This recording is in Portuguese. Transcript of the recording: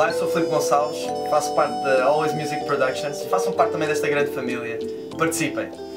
Olá, eu sou o Filipe Gonçalves, faço parte da Always Music Productions, façam parte também desta grande família. Participem!